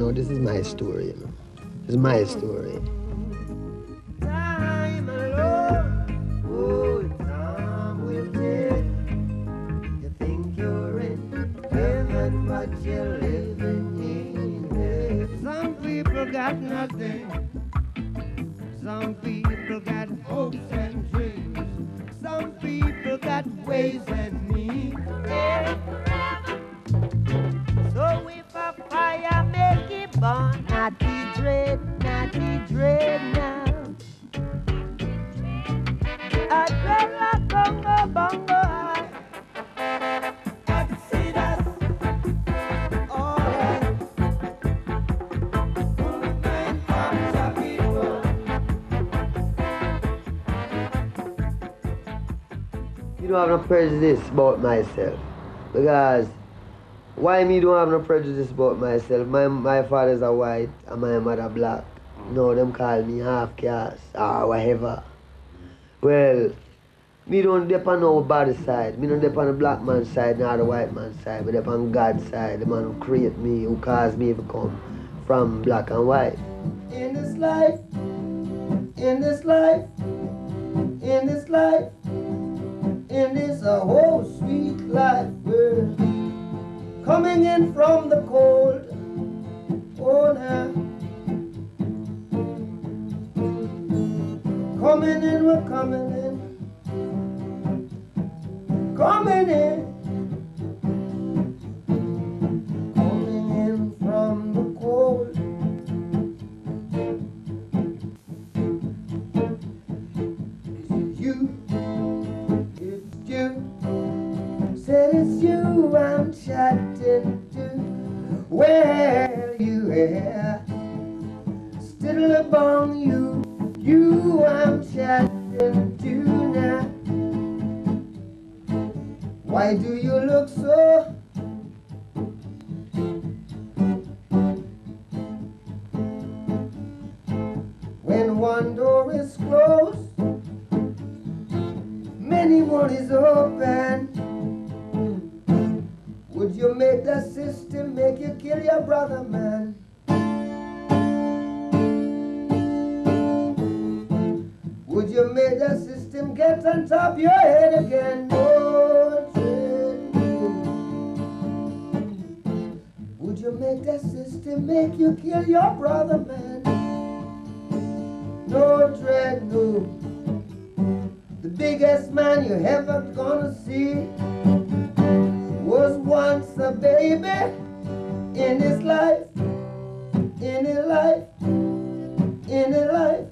No, this is my story, you know. This is my story. Some people got nothing. Some people prejudice about myself. Because why me don't have no prejudice about myself? My my father's a white and my mother black. No, them call me half caste or whatever. Well, me don't depend on body side. Me don't depend on the black man's side nor the white man's side. But dep on God's side, the man who create me, who caused me to come from black and white. in this life, in this life, in this life, in this a whole sweet life. Coming in from the cold, oh now. Coming in, we're coming in. Coming in. Would you make the system get on top your head again? No, dread. Would you make the system make you kill your brother, man? No dread, no. The biggest man you ever gonna see was once a baby in his life, in his life, in his life.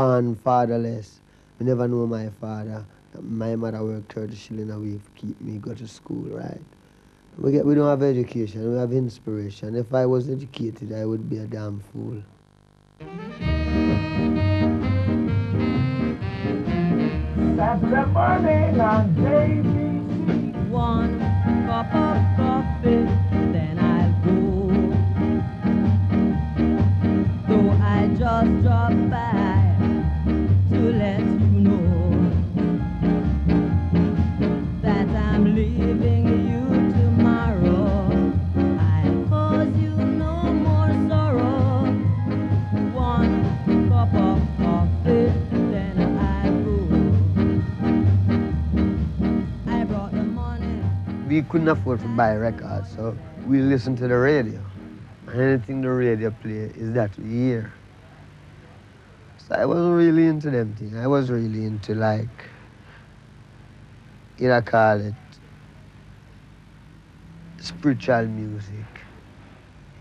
Born fatherless. I never know my father. My mother worked 30 shilling a week to keep me go to school, right? We, get, we don't have education, we have inspiration. If I was educated, I would be a damn fool. Saturday morning on JBC. One cup of coffee, then I'll go. Though I just drop We couldn't afford to buy records, so we listened to the radio. And anything the radio play is that we hear. So I wasn't really into them things. I was really into like, you know, call it spiritual music,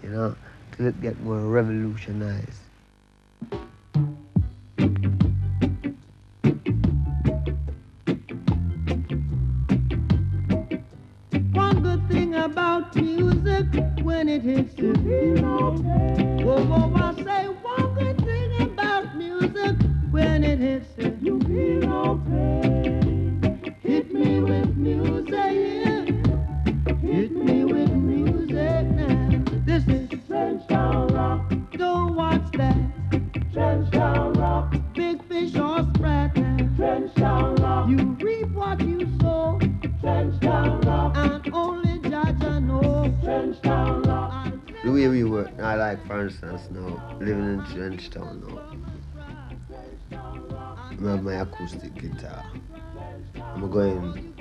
you know, till it get more revolutionized. and it hits to be okay. Whoa, whoa, I say one good thing about music when it hits to you feel okay. Hit me with music, yeah. Hit me with music now. This is Trenchtown Rock. Don't watch that. Trenchtown Rock. Big fish or sprat now. Trenchtown Rock. You reap what you sow. Trenchtown Rock. And only town way we work. I like, for instance, now living in Trenchtown now. I have my acoustic guitar. I'm going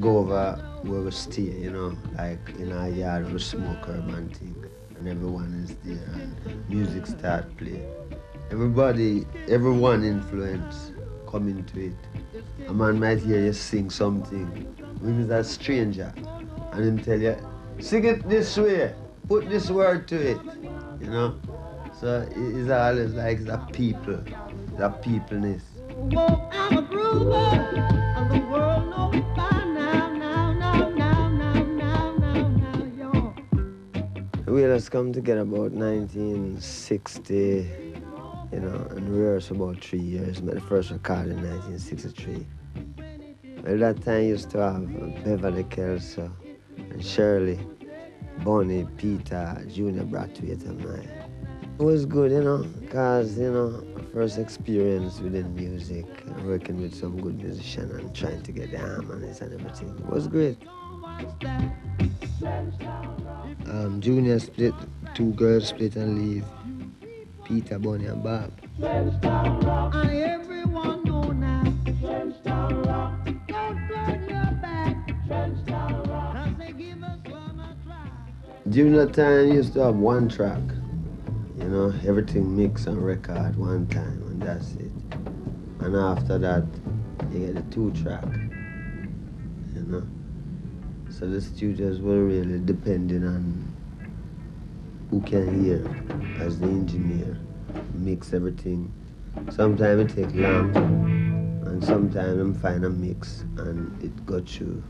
go over where we stay, you know, like in our yard we smoke urban thing and everyone is there and music start play. Everybody, everyone influence come into it. A man might hear you sing something, maybe a stranger, and him tell you, sing it this way, put this word to it, you know. So it's always like the people, the peopleness. Whoa, I'm a groover the world knows by now, now, now, now, now, now, now, now. We just come together about 1960, you know, and rehearsed about three years. Made the first record in 1963. At that time used to have Beverly Kelso and Shirley, Bunny, Peter, Junior Braithwaite and I. It was good, you know, because, you know, first experience within music, working with some good musician and trying to get the harmonies and everything. It was great. Um, Junior split, two girls split and leave. Peter, Bunny and Bob. And your back. During that time, used to have one track. You know, everything mixed and record one time, and that's it. And after that, you get a two track. You know, so the studios were really depending on who can hear as the engineer, mix everything. Sometimes it take long, and sometimes them find a mix and it go through.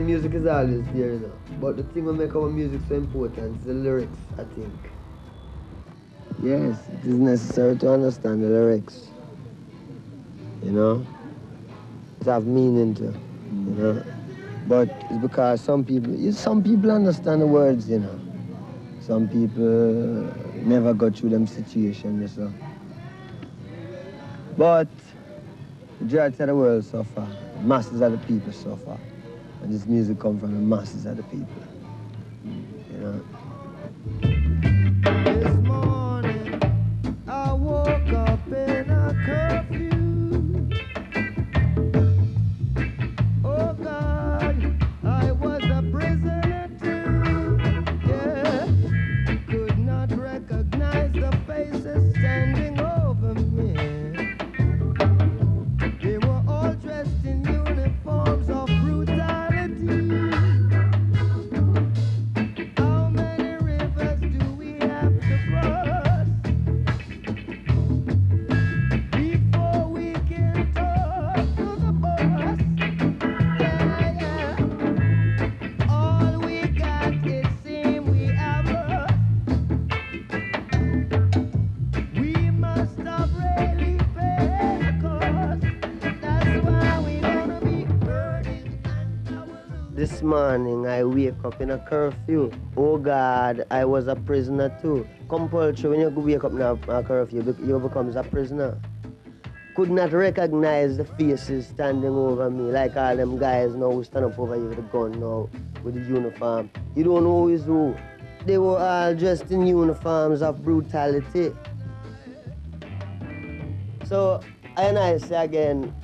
Music is always there, you know. But the thing that make our music so important is the lyrics, I think. Yes, it is necessary to understand the lyrics. You know? It have meaning to, you know. But it's because some people, some people understand the words, you know. Some people never go through them situations, you know. But majority of the world suffer. Masses of the people suffer. And this music come from the masses of the people. You know? Morning I wake up in a curfew. Oh God, I was a prisoner too. Compulsory when you wake up in a, a curfew, you become a prisoner. Could not recognize the faces standing over me, like all them guys now who stand up over you with a gun now, with the uniform. You don't know who is who. They were all dressed in uniforms of brutality. So, and I say again,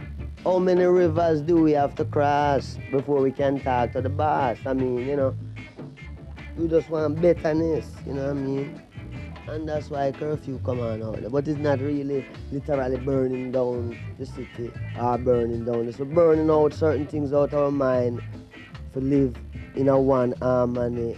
how many rivers do we have to cross before we can talk to the boss? I mean, you know, we just want betterness, you know what I mean? And that's why curfew come on out. But it's not really literally burning down the city or burning down. It's burning out certain things out of our mind to live in a one harmony.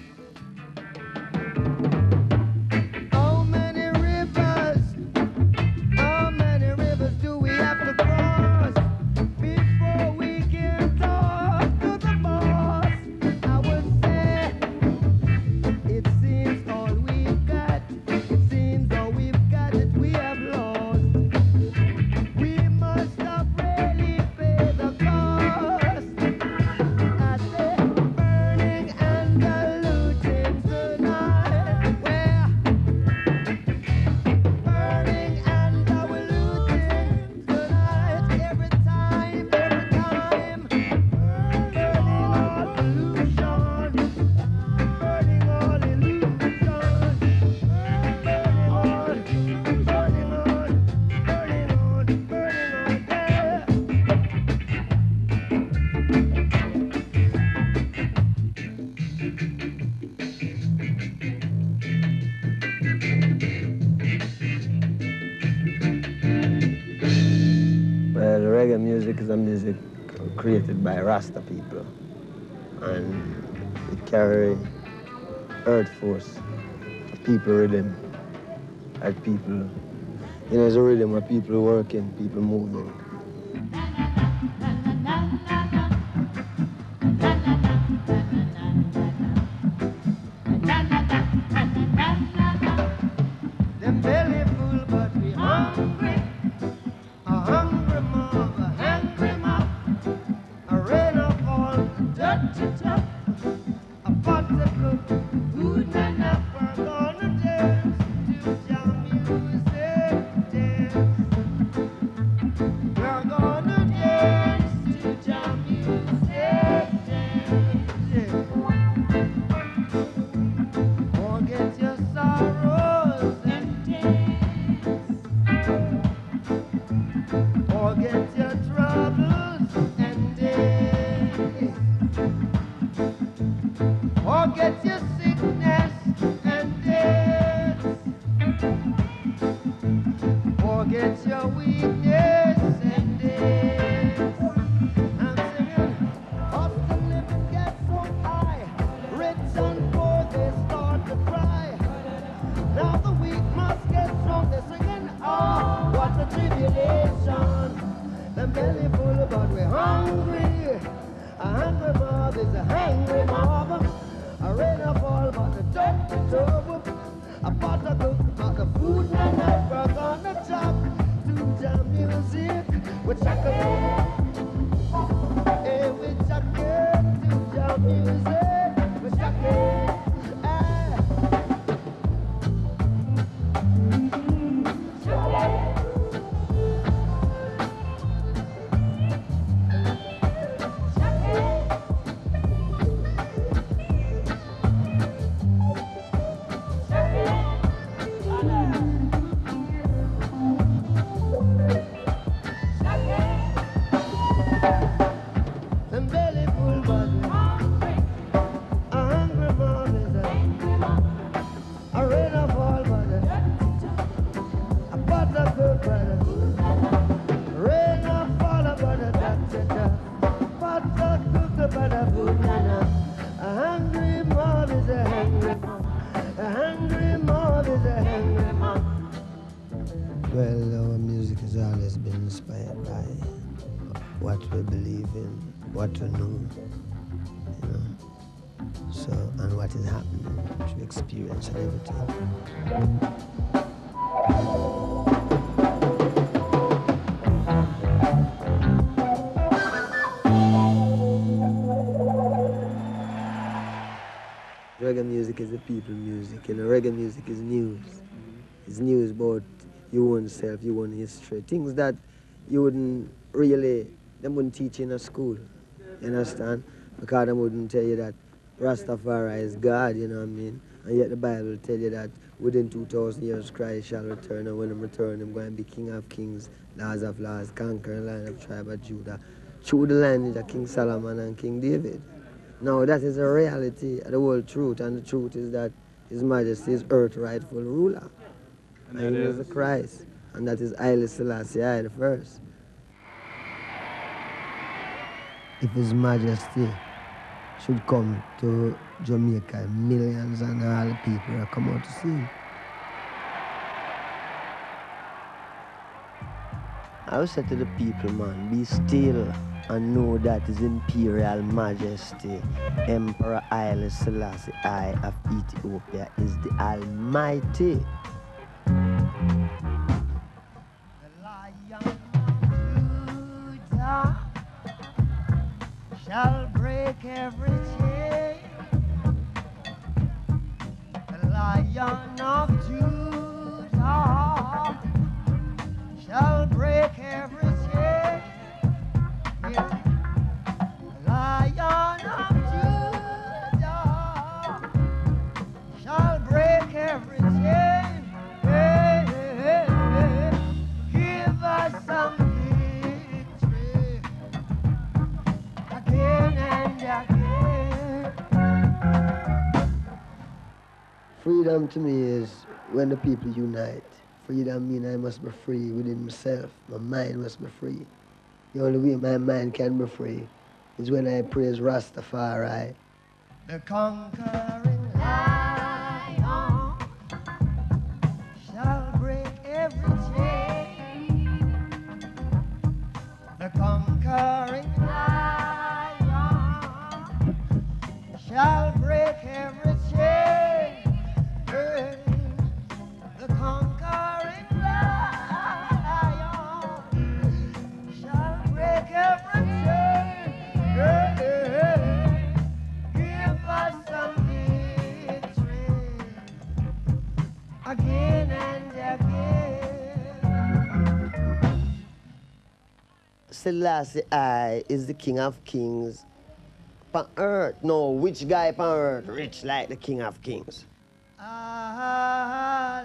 Created by Rasta people. And it carry earth force, people rhythm, like people, you know, it's a rhythm people working, people moving. Experience and everything. Reggae music is the people music, know. Reggae music is news. It's news about your own self, your own history, things that you wouldn't really, they wouldn't teach in a school. You understand? Because they wouldn't tell you that Rastafari is God, you know what I mean? And yet the Bible will tell you that within 2,000 years Christ shall return, and when he return, him going to be King of Kings, Lords of Lords, conquering line of tribe of Judah. Through the lineage of King Solomon and King David. Now that is a reality, the whole truth, and the truth is that His Majesty is earth rightful ruler. And And that he is is? the Christ, and that is Haile Selassie I the first. If His Majesty should come to Jamaica, millions and all people will come out to see him. I would say to the people, man, be still and know that His Imperial Majesty, Emperor Haile Selassie I of Ethiopia, is the Almighty. The lion Judah shall break every chain. Lion of Judah shall break every chain. Yeah. Lion of Freedom to me is when the people unite. Freedom means I must be free within myself. My mind must be free. The only way my mind can be free is when I praise Rastafari. The conquering Selassie I is the King of Kings on earth. No, which guy on earth rich like the King of Kings? I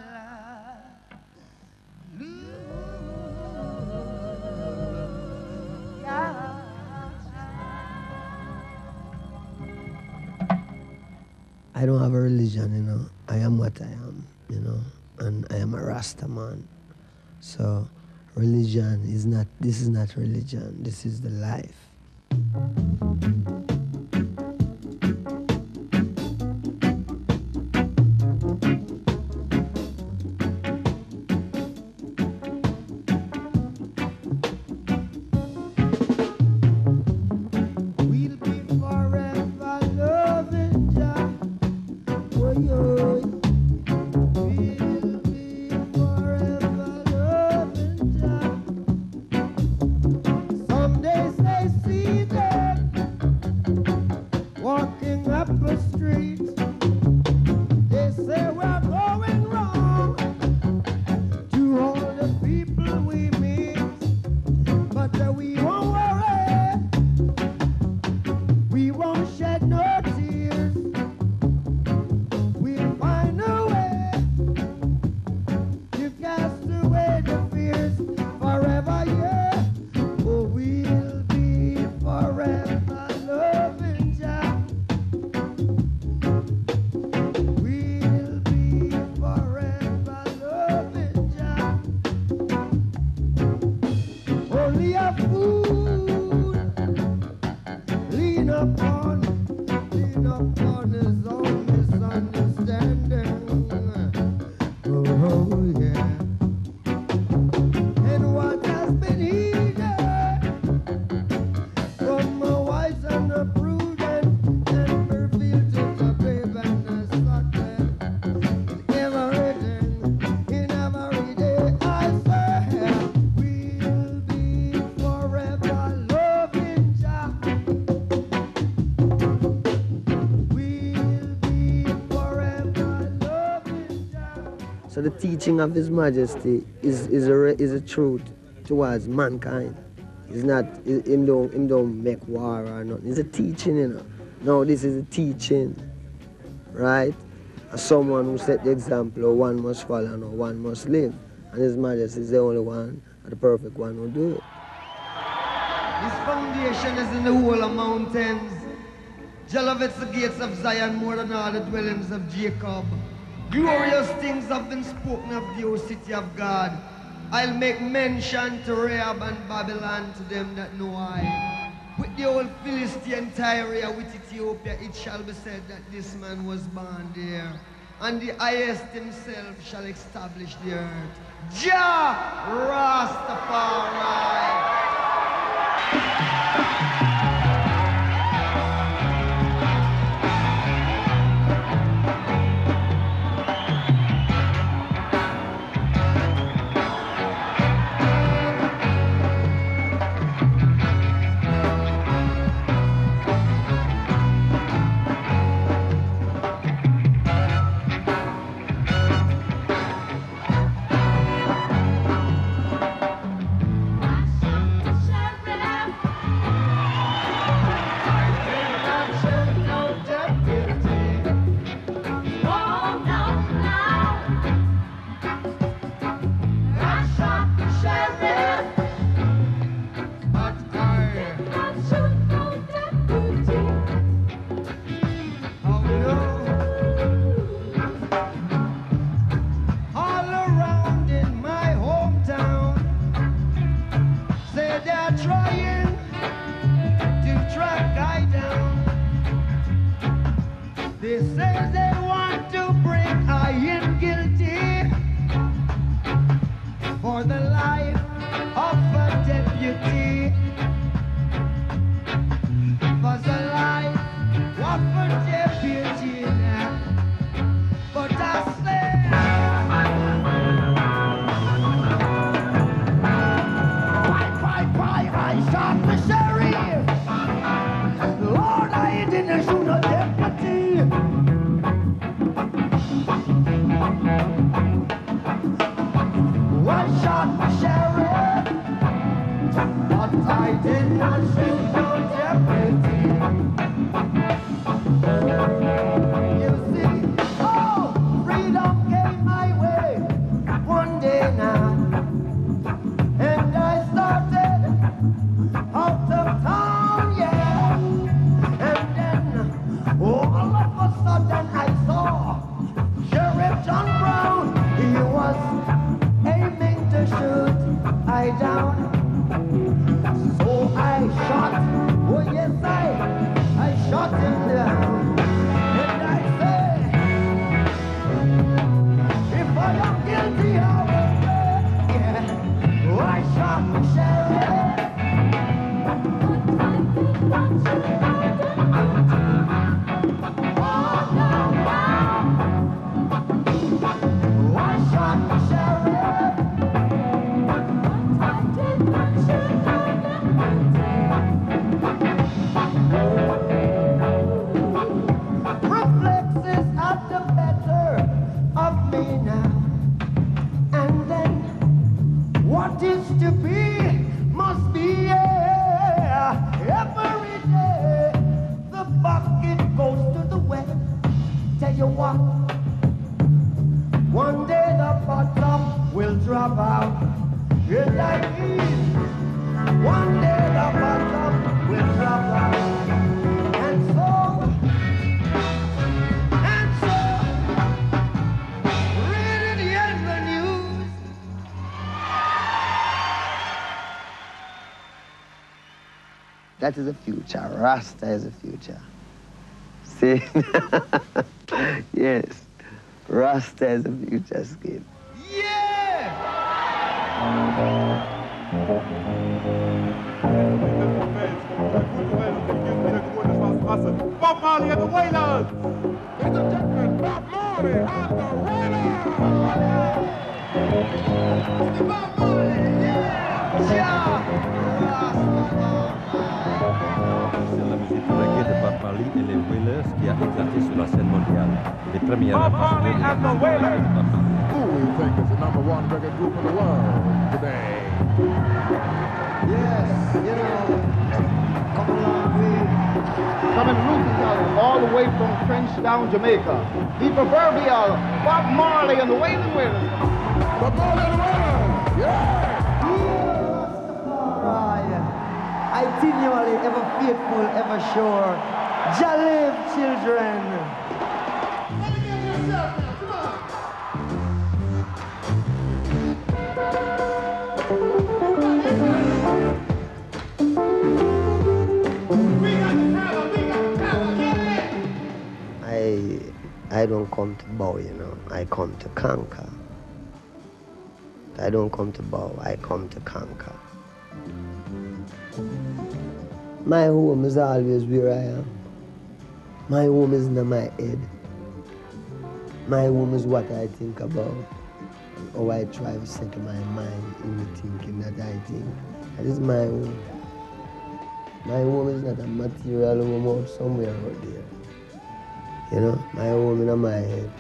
don't have a religion, you know. I am what I am, you know, and I am a Rasta man. So religion is not, this is not religion, this is the life. Yeah. The teaching of His Majesty is, is, a, is a truth towards mankind. It's not, him don't, him don't make war or nothing. It's a teaching, you know. No, this is a teaching, right? As someone who set the example of one must follow and one must live. And His Majesty is the only one, the perfect one who do it. His foundation is in the whole of mountains. Jehovah's the gates of Zion more than all the dwellings of Jacob. Glorious things have been spoken of the O city of God. I'll make mention to Rahab and Babylon to them that know I. With the old Philistine Tyre, with Ethiopia, it shall be said that this man was born there. And the highest himself shall establish the earth. Jah Rastafari. They That is the future. Rasta is the future. See? yes. Rasta is the future skin. Yeah! Bob Marley and the Wailers! Ladies and gentlemen, Bob Marley and the Wailers! Bob Marley, yeah! Yeah! Et les Wailers qui a éclaté sur la scène mondiale. Les premières Bob Marley and the la Wailers. Bob Marley. You think is the number one reggae group in the world today? Yes, you know, come along way. Coming Luton all the way from Trenchtown, Jamaica. The proverbial Bob Marley and the Wailing Wailers. But more than the world! Yeah! Rastafari, itinerally ever faithful, ever sure. Jah live, children. I I don't come to bow, you know. I come to conquer. I don't come to bow, I come to conquer. My home is always where I am. My home is not my head. My home is what I think about. How I try to settle my mind in the thinking that I think. That is my home. My home is not a material home out somewhere out there. You know, my home in my head.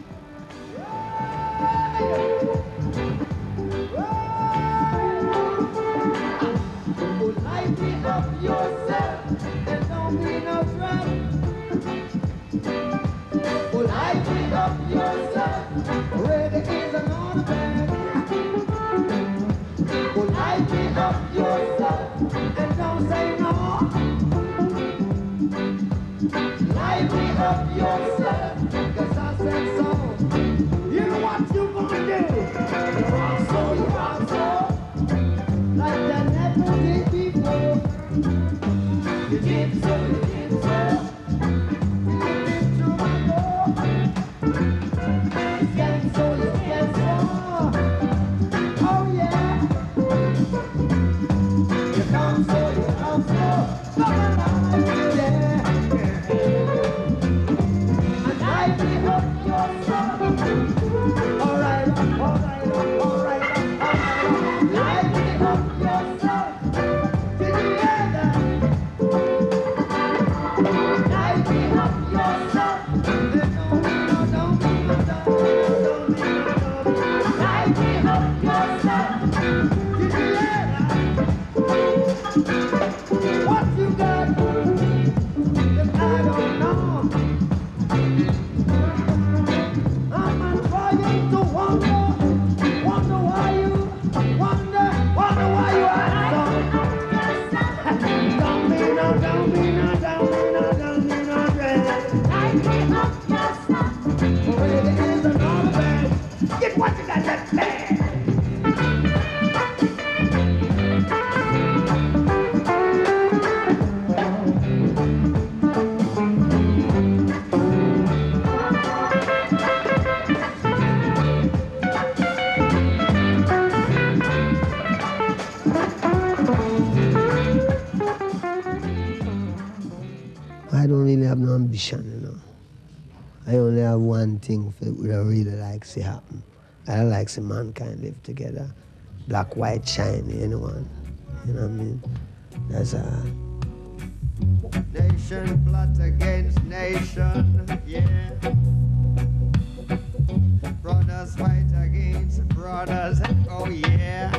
Did so. Really like to see happen. I like see mankind live together. Black, white, shiny, anyone. You know what I mean? That's a Nation plot against nation, yeah. Brothers fight against brothers, oh yeah.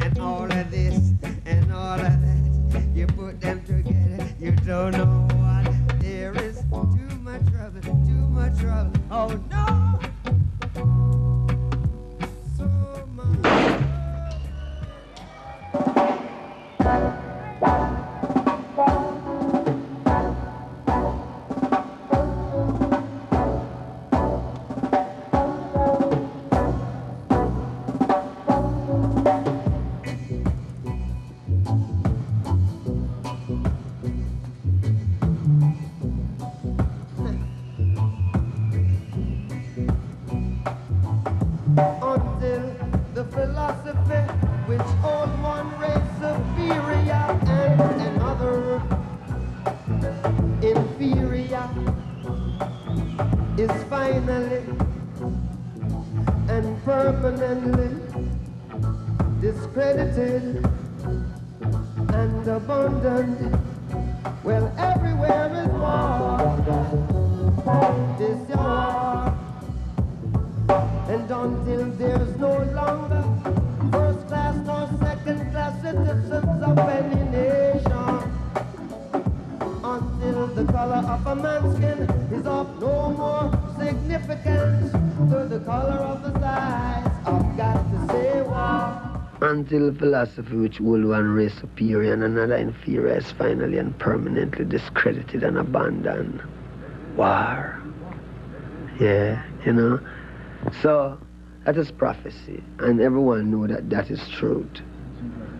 And all of this and all of that, you put them together, you don't know what. There is too much trouble, too much trouble, oh no. And until there's no longer first class nor second class citizens of any nation, until the color of a man's skin is of no more significance to the color of his eyes, I've got to say war. Until philosophy which hold one race superior and another inferior is finally and permanently discredited and abandoned. War. Yeah, you know. So that is prophecy, and everyone know that that is truth.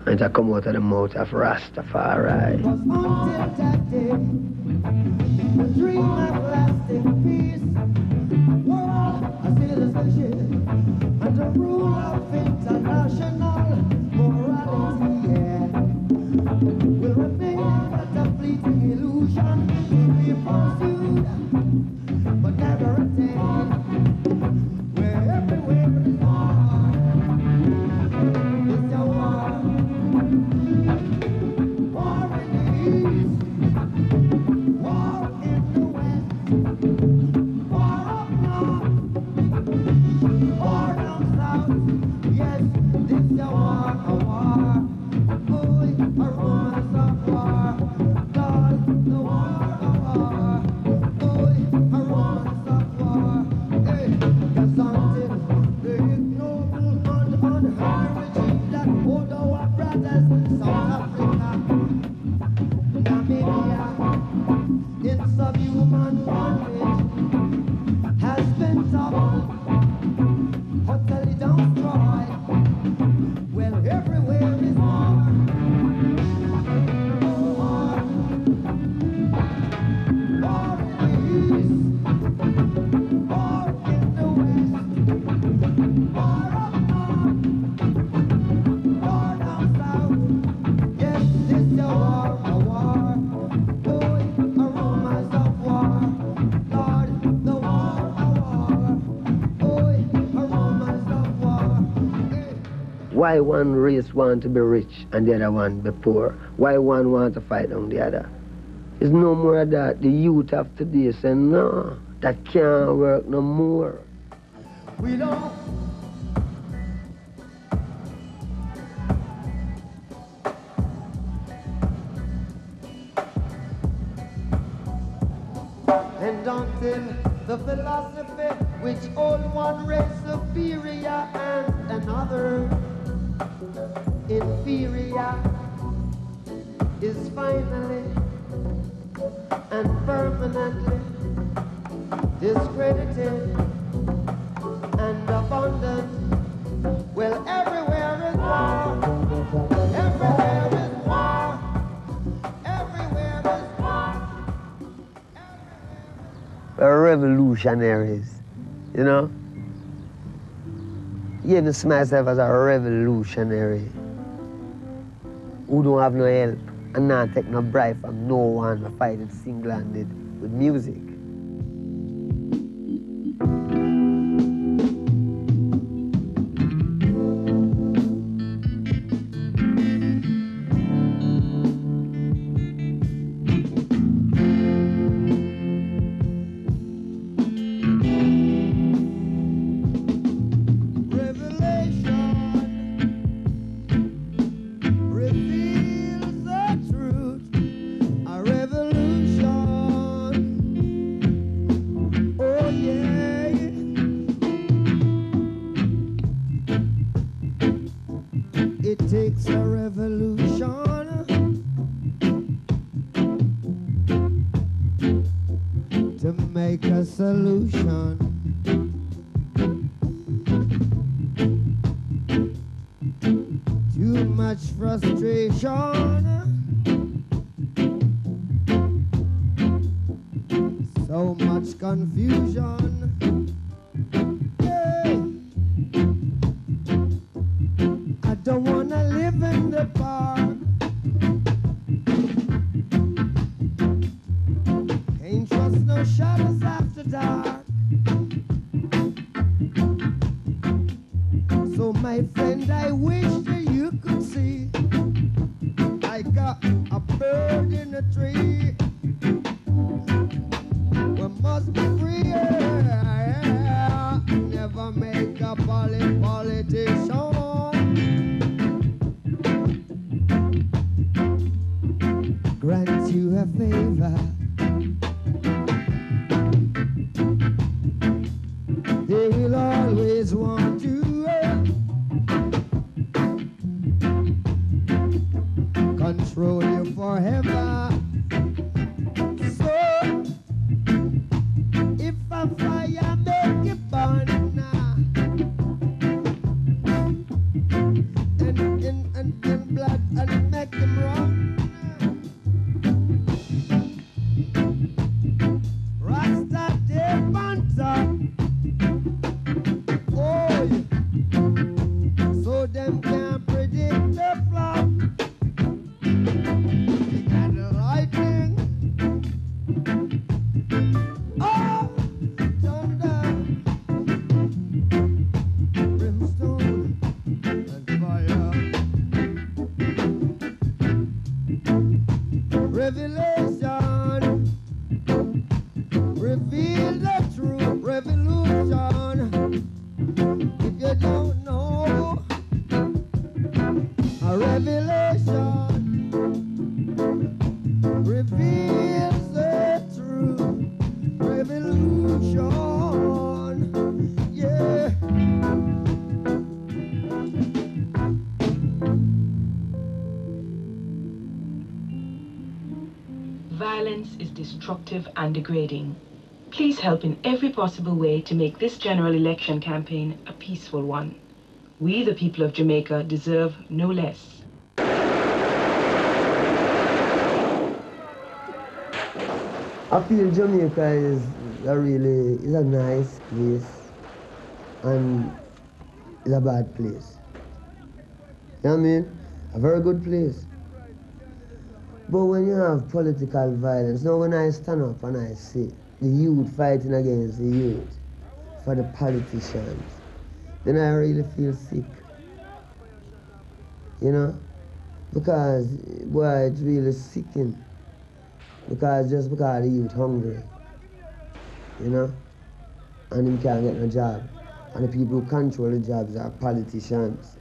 And to come out of the mouth of Rastafari. Why one race want to be rich and the other one be poor? Why one want to fight on the other? It's no more that. The youth of today say, no, that can't work no more. We don't. And until the philosophy which hold one race superior and another inferior is finally and permanently discredited and abundant. Well, everywhere is war. Everywhere is war. Everywhere is war. We're revolutionaries, you know? See myself as a revolutionary who don't have no help and not take no bribe from no one to fight it single-handed with music. Forever. Destructive and degrading. Please help in every possible way to make this general election campaign a peaceful one. We, the people of Jamaica, deserve no less. I feel Jamaica is a really is a nice place and it's a bad place. You know what I mean? A very good place. But when you have political violence, now when I stand up and I see the youth fighting against the youth for the politicians, then I really feel sick. You know? Because, boy, it's really sickening. Because just because the youth hungry, you know, and him can't get no job. And the people who control the jobs are politicians.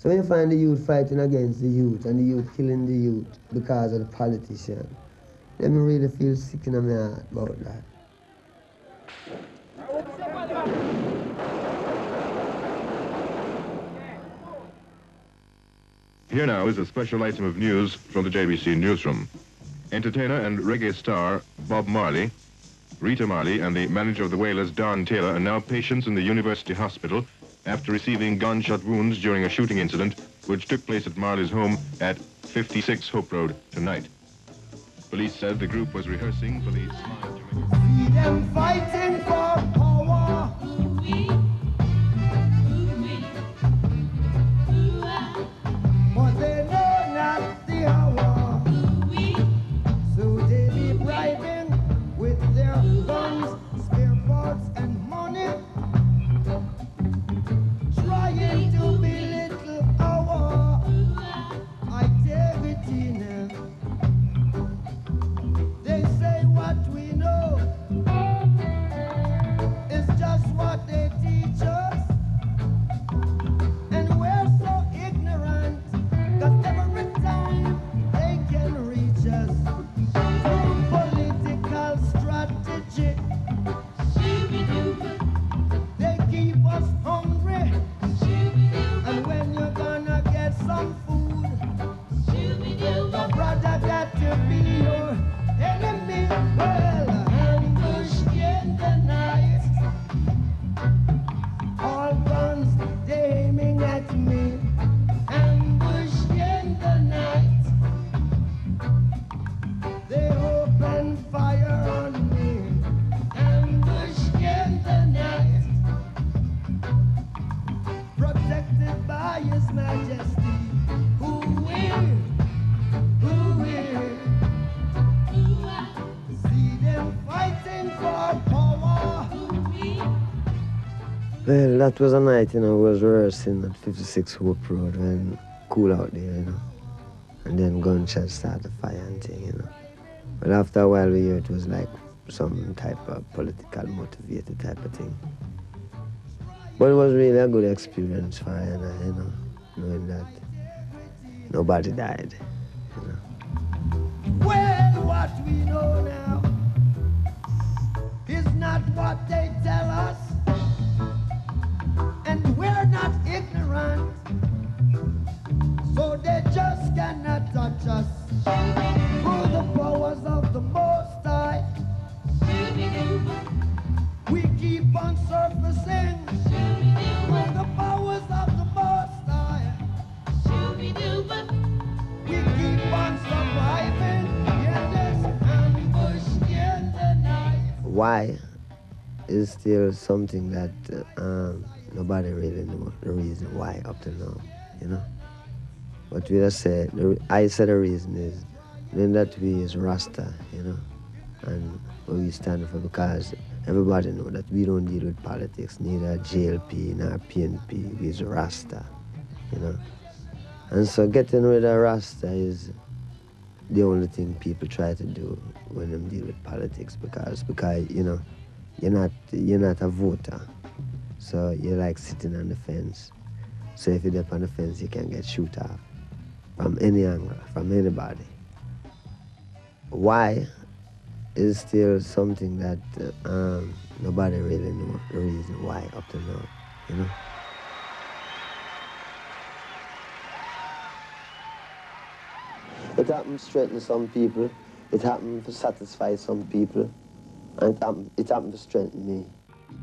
So when you find the youth fighting against the youth and the youth killing the youth because of the politician, let me really feel sick in my heart about that. Here now is a special item of news from the JBC newsroom. Entertainer and reggae star Bob Marley, Rita Marley, and the manager of the Wailers, Don Taylor, are now patients in the University Hospital after receiving gunshot wounds during a shooting incident which took place at Marley's home at 56 Hope Road tonight. Police said the group was rehearsing for the them fighting for that was a night, you know, we was rehearsing at 56 Hope Road when cool out there, you know. And then gunshots started firing, thing, you know. But after a while, we it was like some type of political motivated type of thing. But it was really a good experience for Anna, you know, knowing that nobody died. You know. Well, what we know now is not what they tell us not ignorant, so they just cannot touch us. Through the powers of the Most High, we keep on surfacing. Through the powers of the Most High, we keep on surviving. Why is still something that uh, um, nobody really know the reason why up to now, you know. But we just said, I said the reason is, then that we is Rasta, you know, and what we stand for because everybody know that we don't deal with politics, neither JLP nor PNP, we is Rasta, you know. And so getting rid of Rasta is the only thing people try to do when them deal with politics because because you know you're not you're not a voter so you're like sitting on the fence so if you're up on the fence you can get shoot off from any angle from anybody why is still something that um, nobody really knows the reason why up to now you know It happened to strengthen some people. It happened to satisfy some people. And it it happened to strengthen me.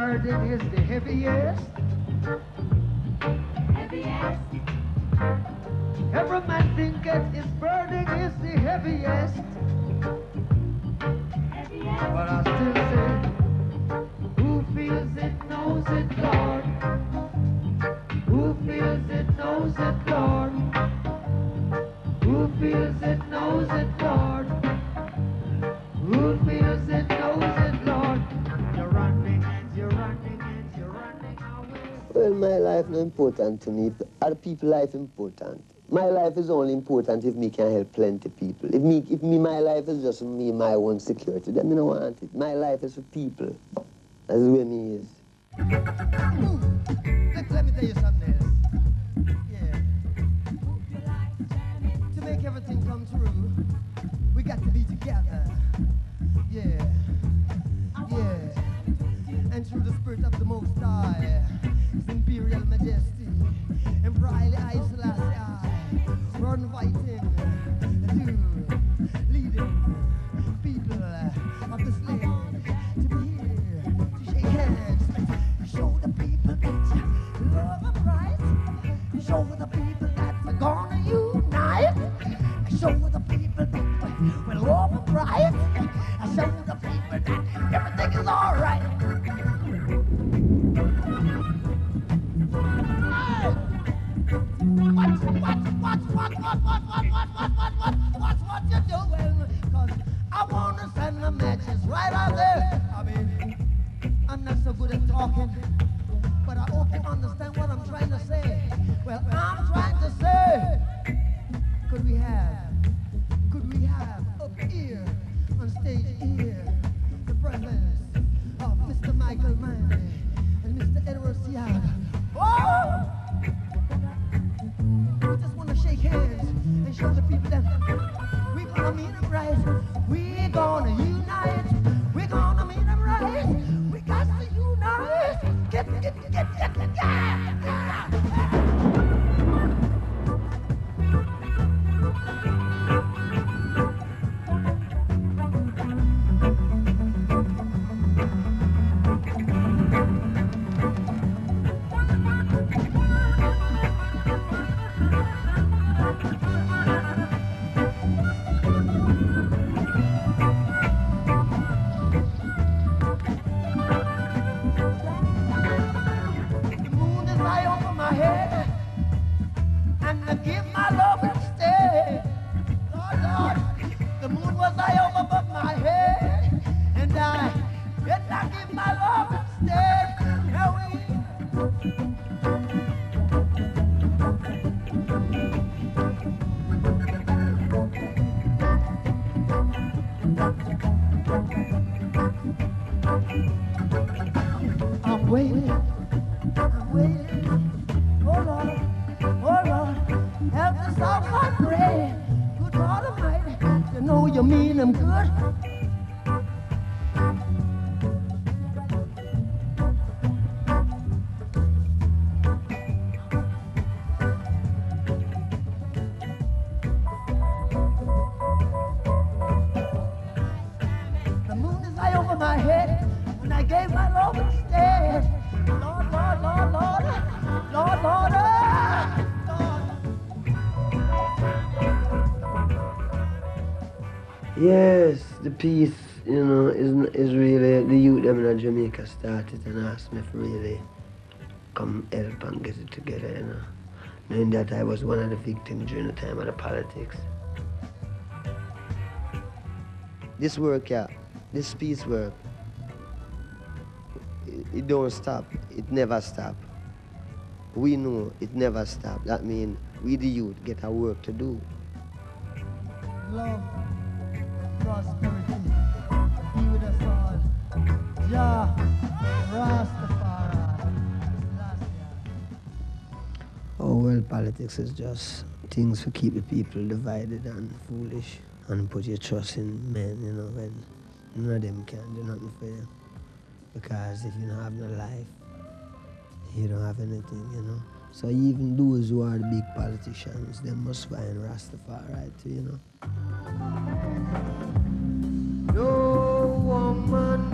burden is the heaviest. Heaviest. Every man thinketh his burden is the heaviest. heaviest. But I still say, who feels it knows it, Lord. Who feels it knows it, Lord. Who feels it knows it, Lord. My life not important to me. Other people life important. My life is only important if me can help plenty people. If me, if me, my life is just me, my own security, then me no want it. My life is for people. That's where me is. Let, let me tell you something else. Yeah. To make everything come true, we got to be together. Yeah. Yeah. And through the spirit of the Most High, imperial majesty, and brightly I Yes, the peace, you know, is is really the youth them in Jamaica started and asked me if really come help and get it together, you know. Knowing that I was one of the victims during the time of the politics. This work, yeah, this peace work, it, it don't stop. It never stop. We know it never stop. That means we the youth get our work to do. Love, prosperity, be with us all. Rastafari, Oh well, politics is just things to keep the people divided and foolish and put your trust in men, you know, when none of them can do nothing for you. Because if you don't have no life, you don't have anything, you know. So even those who are the big politicians, they must find Rastafari too, you know. No woman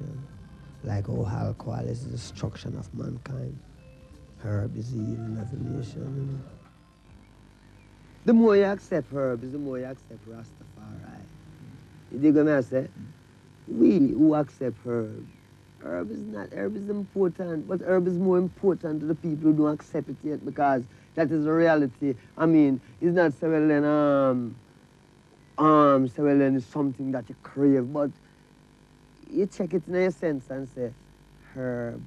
nation. Like how alcohol is the destruction of mankind. Herb is the healing of the nation. The more you accept herbs, the more you accept Rastafari. You dig what I say? We who accept herb, herb is not, herb is important, but herb is more important to the people who don't accept it yet because that is the reality. I mean, it's not so well then, um, um, so well then it's something that you crave, but you check it in your sense and say, herb.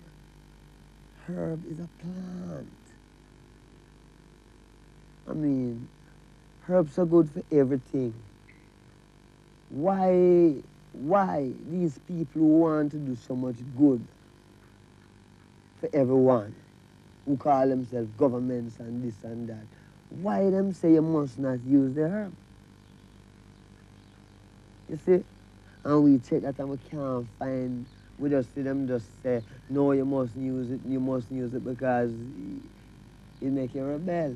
Herb is a plant. I mean, herbs are good for everything. Why, why these people who want to do so much good for everyone, who call themselves governments and this and that, why them say you must not use the herb? You see? And we take that and we can't find, we just see them just say, no, you must use it, you must use it because it make you rebel.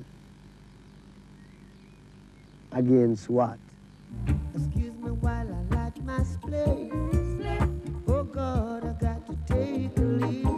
Against what? Excuse me while I light my spliff. Oh God, I got to take a leave.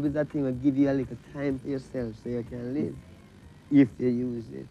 That thing that give you a little time for yourself so you can live, if you use it.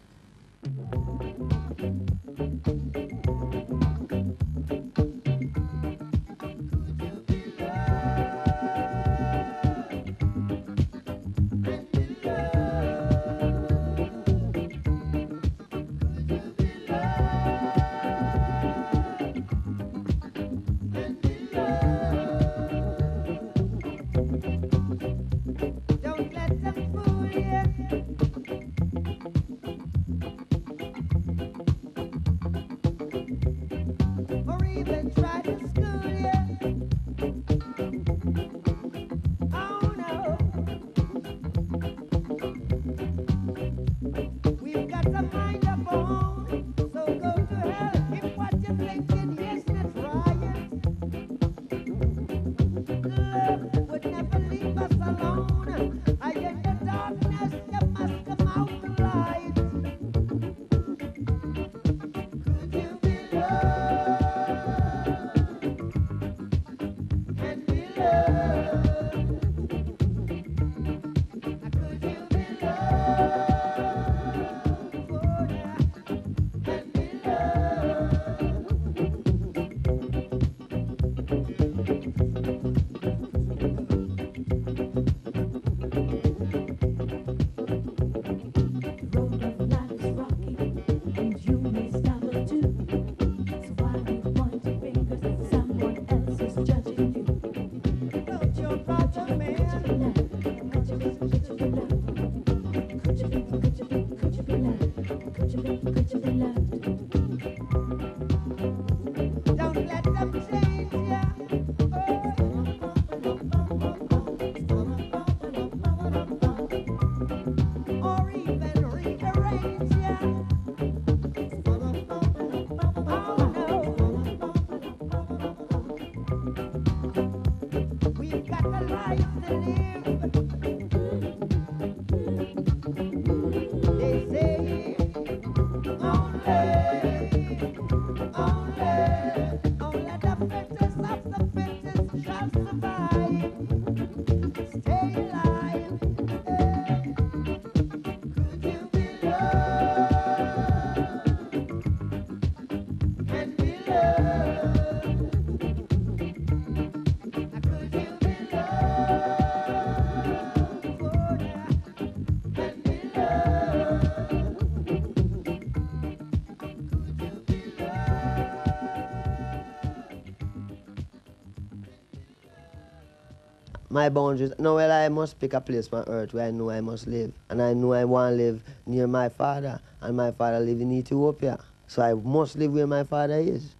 My boundaries. No, well, I must pick a place on earth where I know I must live. And I know I want to live near my father. And my father live in Ethiopia. So I must live where my father is.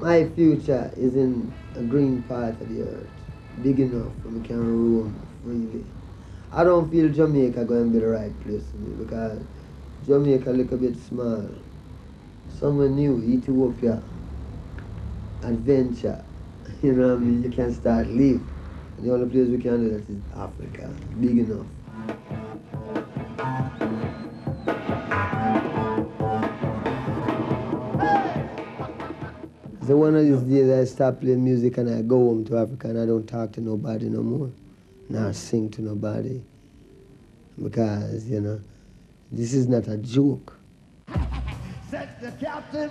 My future is in a green part of the earth, big enough for me can roam freely. I don't feel Jamaica going to be the right place for me because Jamaica a bit small. Somewhere new, Ethiopia, adventure. You know what I mean? You can start live. The only place we can do that is Africa, big enough. So one of these days I stop playing music and I go home to Africa and I don't talk to nobody no more. Not sing to nobody. Because, you know, this is not a joke. Set the captain.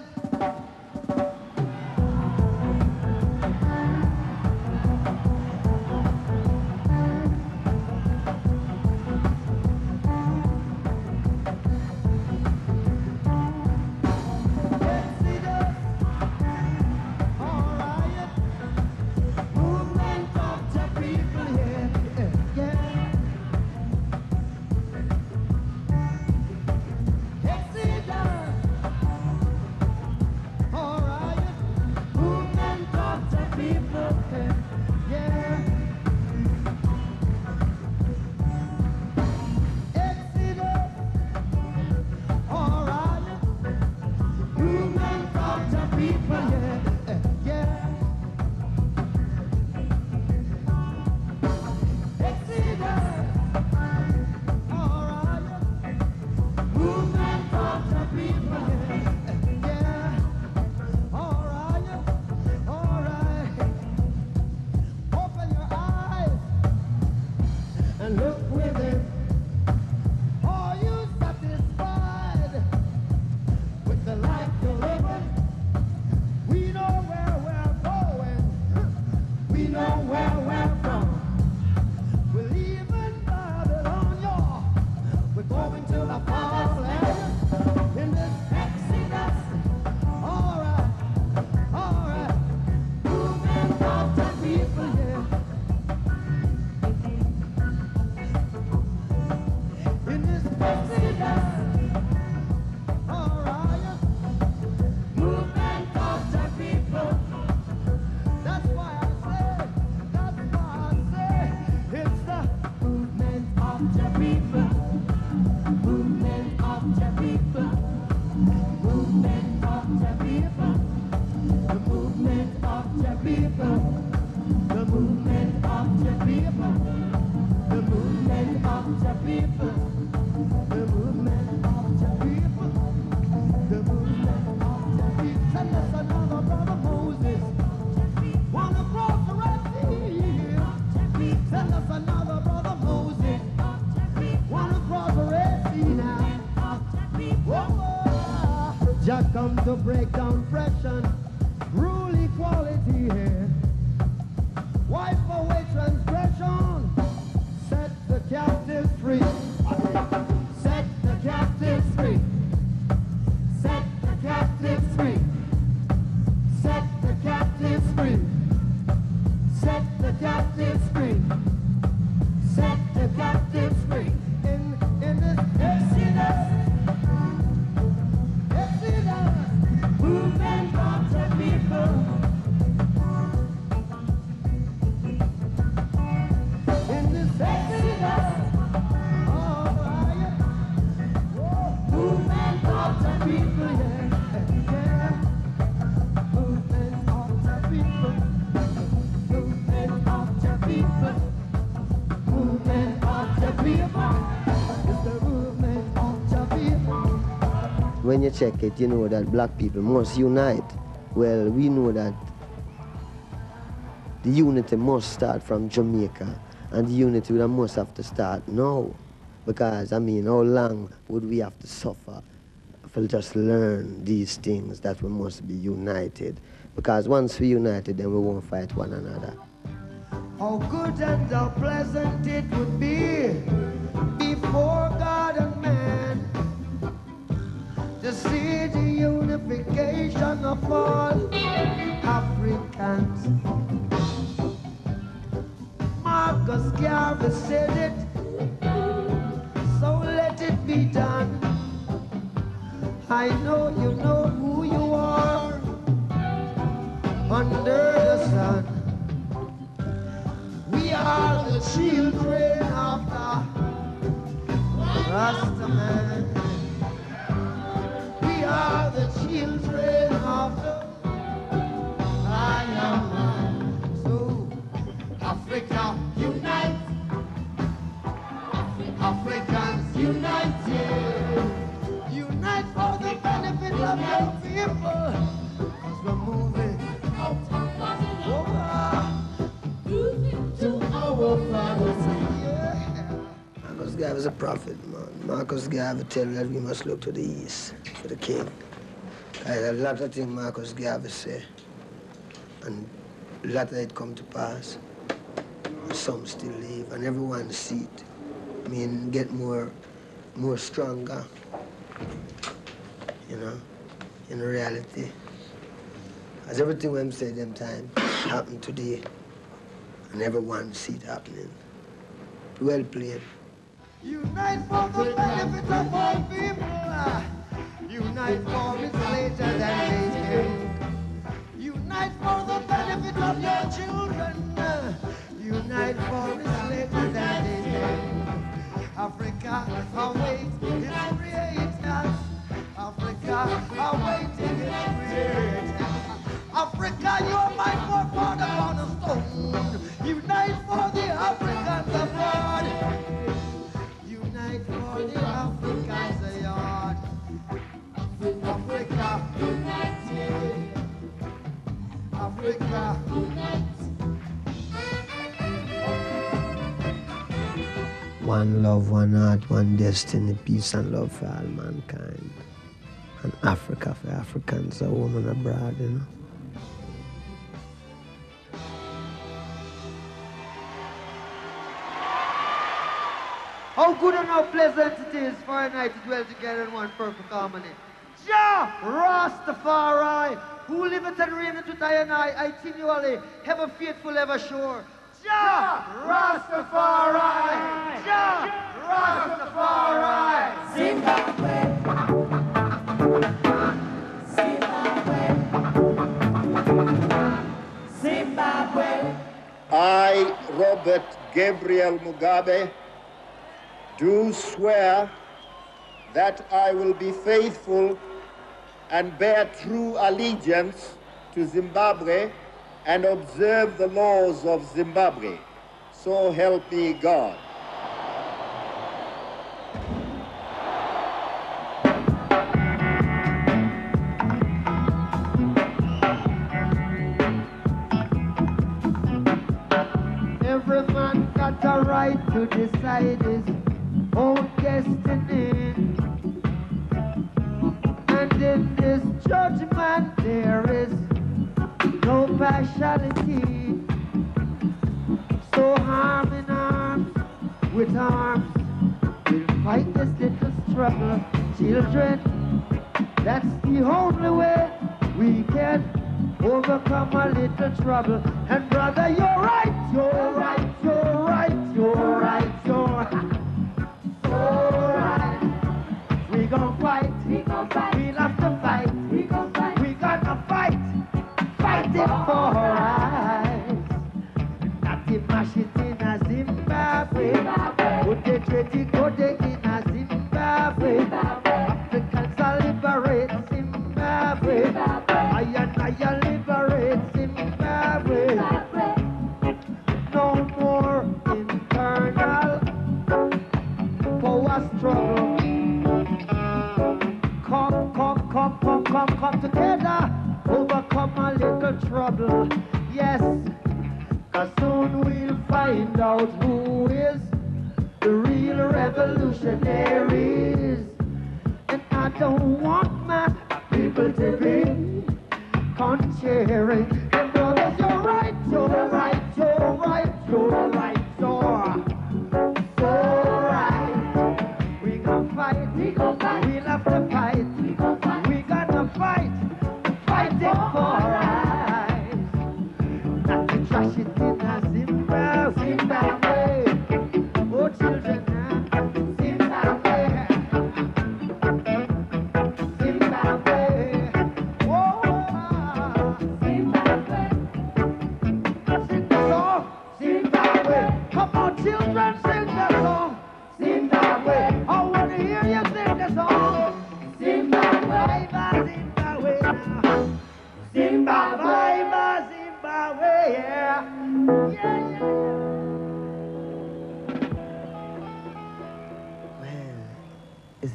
When you check it, you know that black people must unite. Well, we know that the unity must start from Jamaica, and the unity we must have to start now. Because, I mean, how long would we have to suffer for just learn these things that we must be united? Because once we're united, then we won't fight one another. How good and how pleasant it would be before fall. Tell that we must look to the east for the king. There's a lot of things Marcus Garvey say, and a lot of it come to pass. Some still live, and everyone see it. I mean, get more, more stronger, you know, in reality. As everything when say them time happen today, and everyone see it happening. Well played. Unite for the benefit of all people. Unite for it's later than later. Unite for the benefit of your children. Unite for it's later than later. Africa, await its creators. Africa, awaiting its creators. Africa, you're my forefather stone. Unite for the Africans Africa. One love, one heart, one destiny, peace and love for all mankind. And Africa for Africans, a woman abroad, you know. How good and how pleasant it is for a night to dwell together in one perfect harmony. Jah Rastafari, who liveth and reigneth with I and I, continually, ever faithful, ever sure. Jah Rastafari, Jah Rastafari. Zimbabwe. I, Robert Gabriel Mugabe, do swear that I will be faithful and bear true allegiance to Zimbabwe and observe the laws of Zimbabwe. So help me God. Every man got a right to decide Children, that's the only way we can overcome a little trouble. And brother, you're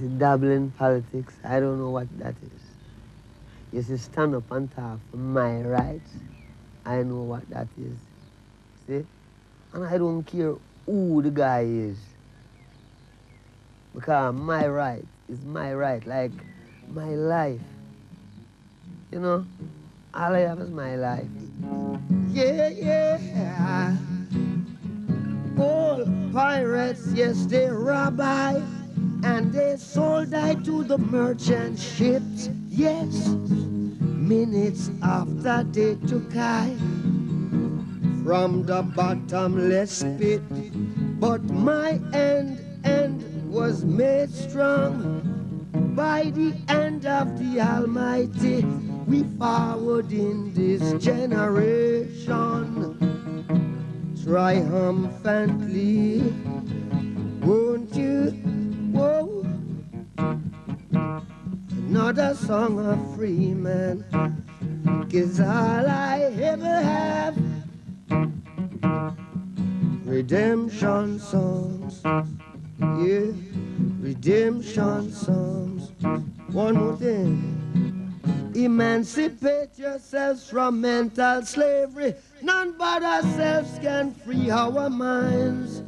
dabbling politics, I don't know what that is. You see, stand up and talk for my rights, I know what that is. See? And I don't care who the guy is. Because my right is my right, like my life. You know? All I have is my life. Yeah, yeah. All pirates, yes, they rob I, and they sold I to the merchant ships. Yes, minutes after they took I from the bottomless pit, but my end end was made strong by the hand of the Almighty. We forward in this generation triumphantly. Won't you? Whoa. Another song of free man is all I ever have. Redemption songs, yeah, redemption songs. One more thing. Emancipate yourselves from mental slavery. None but ourselves can free our minds.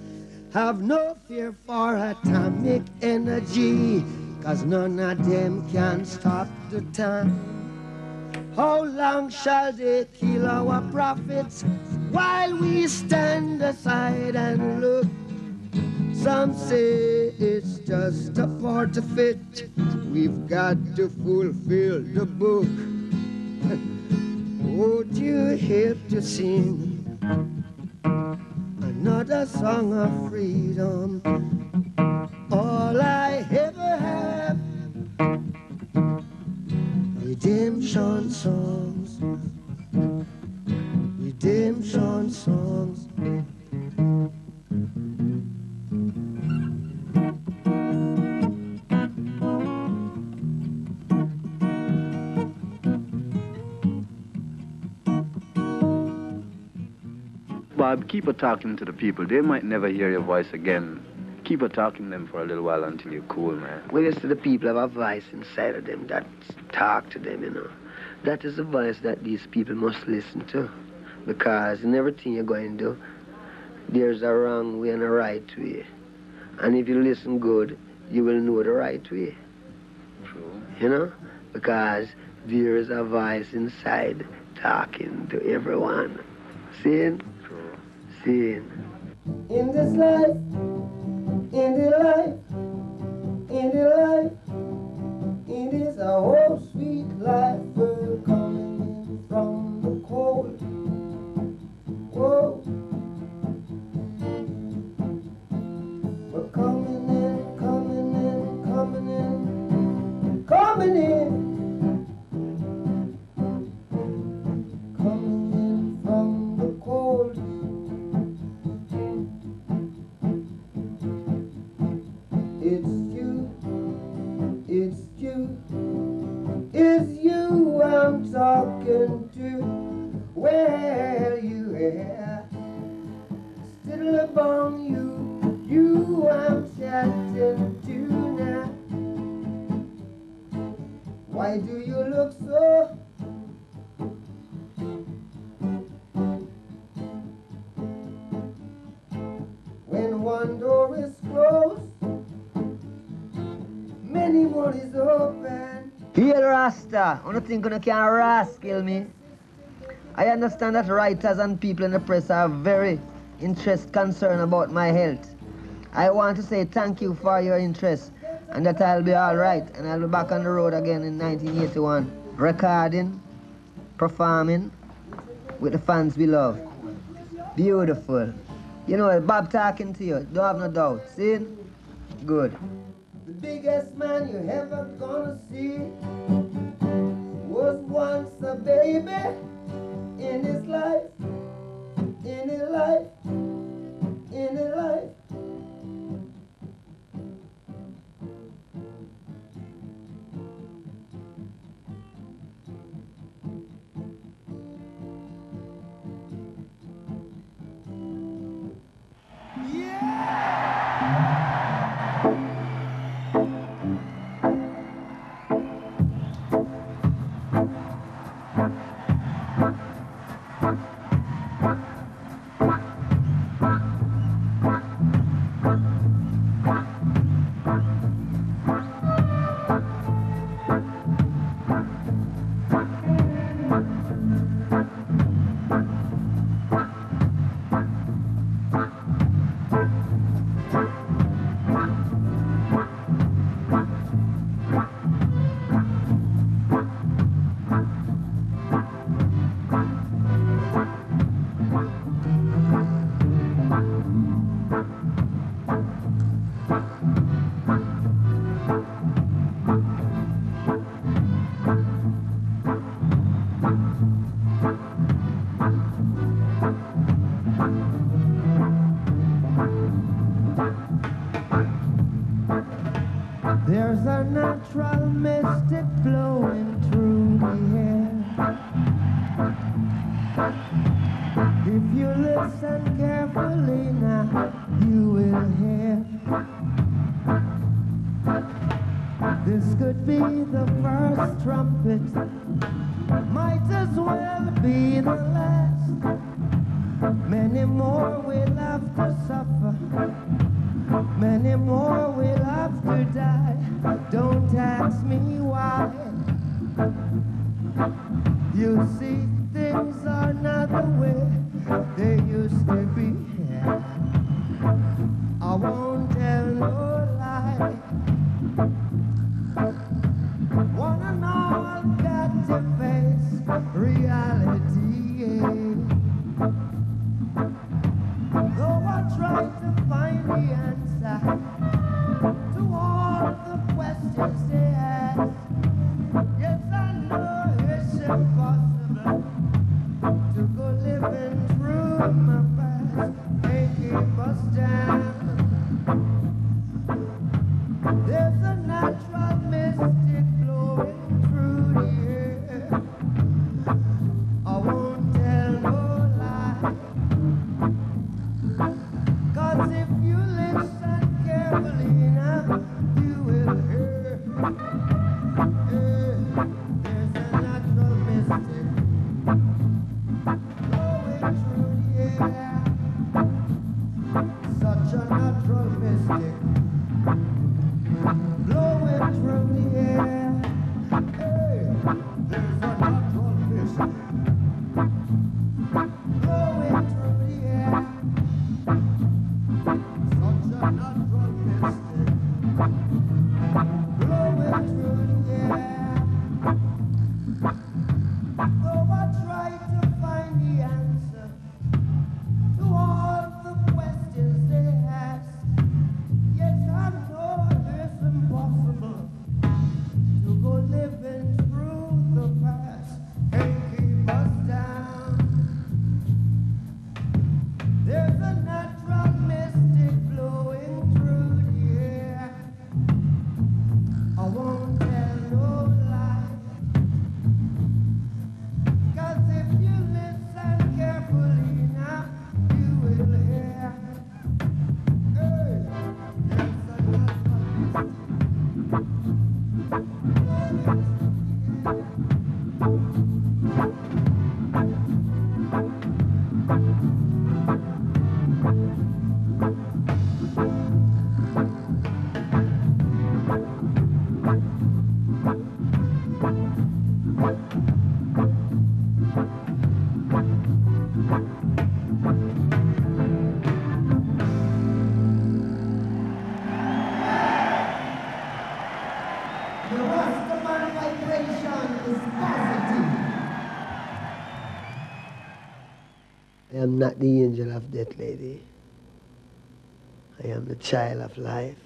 Have no fear for atomic energy, cause none of them can stop the time. How long shall they kill our prophets while we stand aside and look? Some say it's just a part of it. We've got to fulfill the book. Would you help to sing another song of freedom? All I ever have. Redemption songs. Redemption songs. Bob, keep a talking to the people. They might never hear your voice again. Keep a talking to them for a little while until you're cool, man. Well, you see, the people have a voice inside of them that talk to them, you know. That is the voice that these people must listen to. Because in everything you're going to do, there's a wrong way and a right way. And if you listen good, you will know the right way. True. You know? Because there is a voice inside talking to everyone. Seeing? Seeing. In this life, in the life, in the life, it is a whole sweet life we're coming in from the cold. Whoa. We're coming in, coming in, coming in, coming in. Think you can rascal me. I understand that writers and people in the press are very interest concerned about my health. I want to say thank you for your interest and that I'll be all right and I'll be back on the road again in 1981, recording, performing with the fans we love. Beautiful. You know, Bob talking to you, don't have no doubt. See? Good. The biggest man you ever gonna see was once a baby in his life, in his life, in his life. Yeah! Mr. Fuck. That lady. I am the child of life.